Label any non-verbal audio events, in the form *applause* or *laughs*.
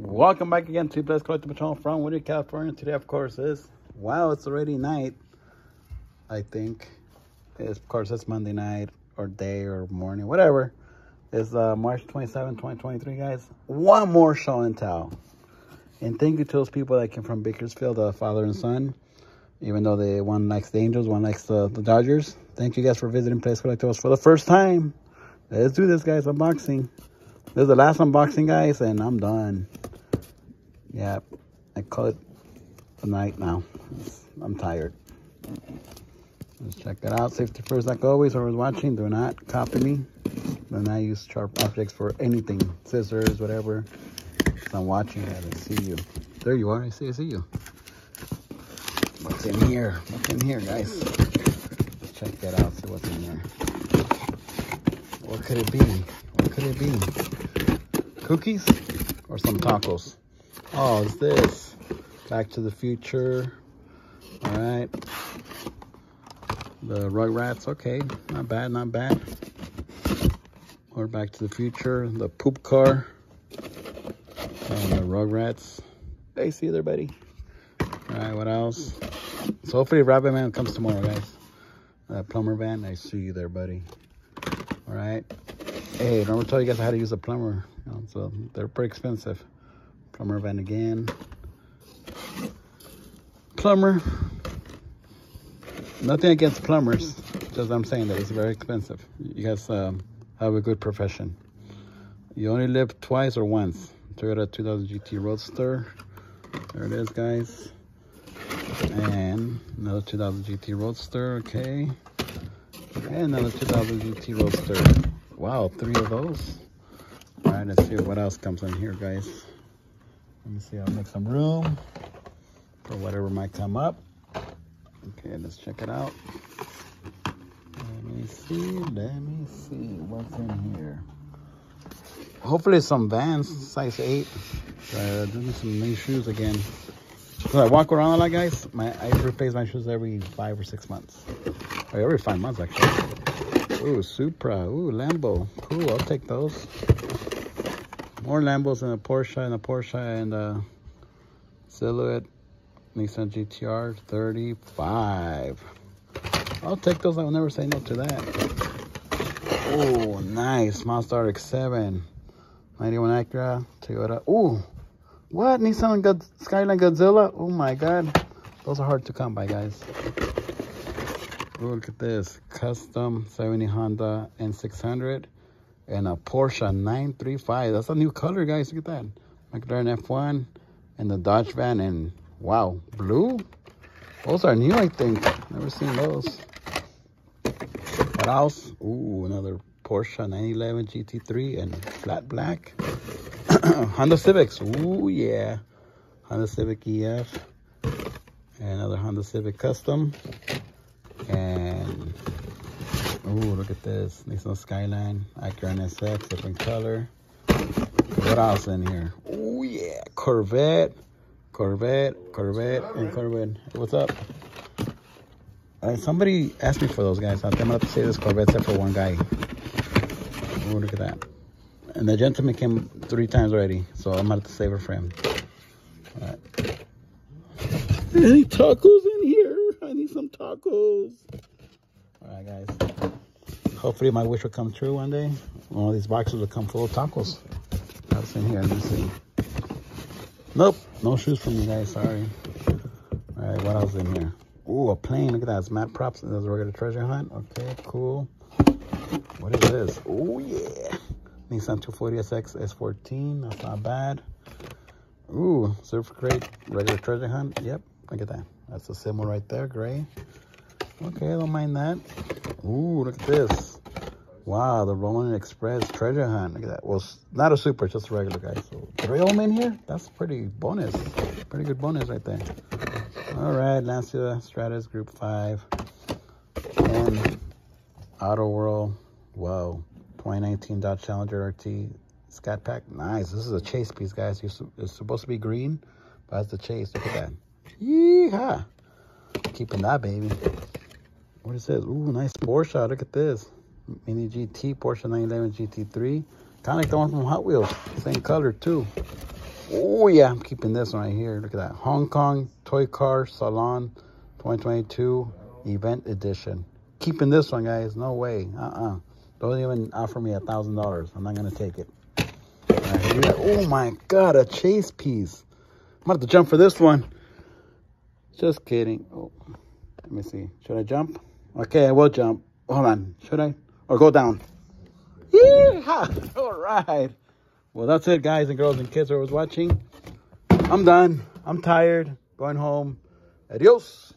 Welcome back again to Blessed Collectible Channel from Whittier, California. Today, of course, is wow, it's already night. I think, it's, of course, it's Monday night or day or morning, whatever. It's uh, March 27, 2023, guys. One more show and tell. And thank you to those people that came from Bakersfield, the father and son. Even though they one likes the Angels, one likes the, the Dodgers. Thank you guys for visiting Playdays Collectibles for the first time. Let's do this, guys. Unboxing. This is the last unboxing, guys, and I'm done. Yeah, I call it a night now. I'm tired. Let's check it out. Safety first, like always. Whoever's watching, do not copy me. Do not use sharp objects for anything. Scissors, whatever. I'm watching. I see you. There you are. I see. I see you. What's in here? What's in here, guys? Let's check that out. See what's in there. What could it be? What could it be? Cookies or some tacos? Oh, it's this. Back to the Future. All right. The Rugrats. Okay. Not bad, not bad. Or Back to the Future. The Poop Car. And the Rugrats. Hey, see you there, buddy. All right, what else? So hopefully Rabbit Man comes tomorrow, guys. Uh, plumber van. I see you there, buddy. All right. Hey, remember to tell you guys how to use a plumber. You know, so they're pretty expensive. Plumber van again. Plumber. Nothing against plumbers. Just I'm saying that it's very expensive. You guys um, have a good profession. You only live twice or once. Toyota 2000 GT Roadster. There it is, guys. And another 2000 GT Roadster, okay. And another 2000 GT Roadster. Wow, three of those. All right, let's see what else comes in here, guys. Let me see, I'll make some room for whatever might come up. Okay, let's check it out. Let me see, let me see what's in here. Hopefully some Vans, size 8. Uh, doing some new shoes again. So I walk around a lot, guys. My I replace my shoes every five or six months. Or every five months, actually. Ooh, Supra. Ooh, Lambo. Cool, I'll take those. More Lambos and a Porsche and a Porsche and a Silhouette Nissan GTR 35. I'll take those. I'll never say no to that. Oh, nice. Mazda RX-7. 91 Acura. Toyota. Ooh. What? Nissan God Skyline Godzilla? Oh my god. Those are hard to come by, guys. Look at this. Custom 70 Honda N600 and a Porsche 935. That's a new color, guys. Look at that. McLaren F1 and the Dodge van. And wow, blue? Those are new, I think. Never seen those. What else? Ooh, another Porsche 911 GT3 and flat black. *coughs* Honda Civics. Ooh, yeah. Honda Civic EF. And another Honda Civic Custom. Ooh, look at this. Nissan Skyline. Acura NSX, different color. What else in here? Oh, yeah. Corvette. Corvette, Corvette, and Corvette. What's up? Uh, somebody asked me for those guys. I'm going to have to say this Corvette except for one guy. Oh, look at that. And the gentleman came three times already, so I'm going to have to save it for him. Any tacos in here? I need some tacos. All right, guys. Hopefully my wish will come true one day. One of these boxes will come full of tacos. What's in here? Let me see. Nope, no shoes for me, guys. Sorry. All right, what else in here? Ooh, a plane. Look at that. It's Mad Propz. There's a regular treasure hunt. Okay, cool. What is this? Oh, yeah. Nissan 240SX S14. That's not bad. Ooh, Surf Crate. Regular treasure hunt. Yep, look at that. That's a symbol right there, gray. Okay, I don't mind that. Ooh, look at this. Wow, the Rolling Express treasure hunt. Look at that. Well, not a super, just a regular guy. So three of them in here. That's pretty bonus. Pretty good bonus right there. All right, Lancia Stratos Group 5. And Auto World. Whoa. 2019 Dodge Challenger RT Scat Pack. Nice. This is a chase piece, guys. It's supposed to be green, but it's the chase. Look at that. Yeehaw. Keeping that, baby. What is this? Ooh, nice Porsche. Look at this. Mini GT Porsche 911 GT3. Kind of like the one from Hot Wheels. Same color, too. Oh, yeah, I'm keeping this one right here. Look at that. Hong Kong Toy Car Salon 2022 Event Edition. Keeping this one, guys. No way. Uh-uh. Don't even offer me a $1,000. I'm not going to take it. Right, oh, my God. A chase piece. I'm going to to jump for this one. Just kidding. Oh, let me see. Should I jump? Okay, I will jump. Hold on. Should I? Or go down? Yeah. *laughs* All right. Well, that's it, guys and girls and kids who was watching. I'm done. I'm tired. Going home. Adios.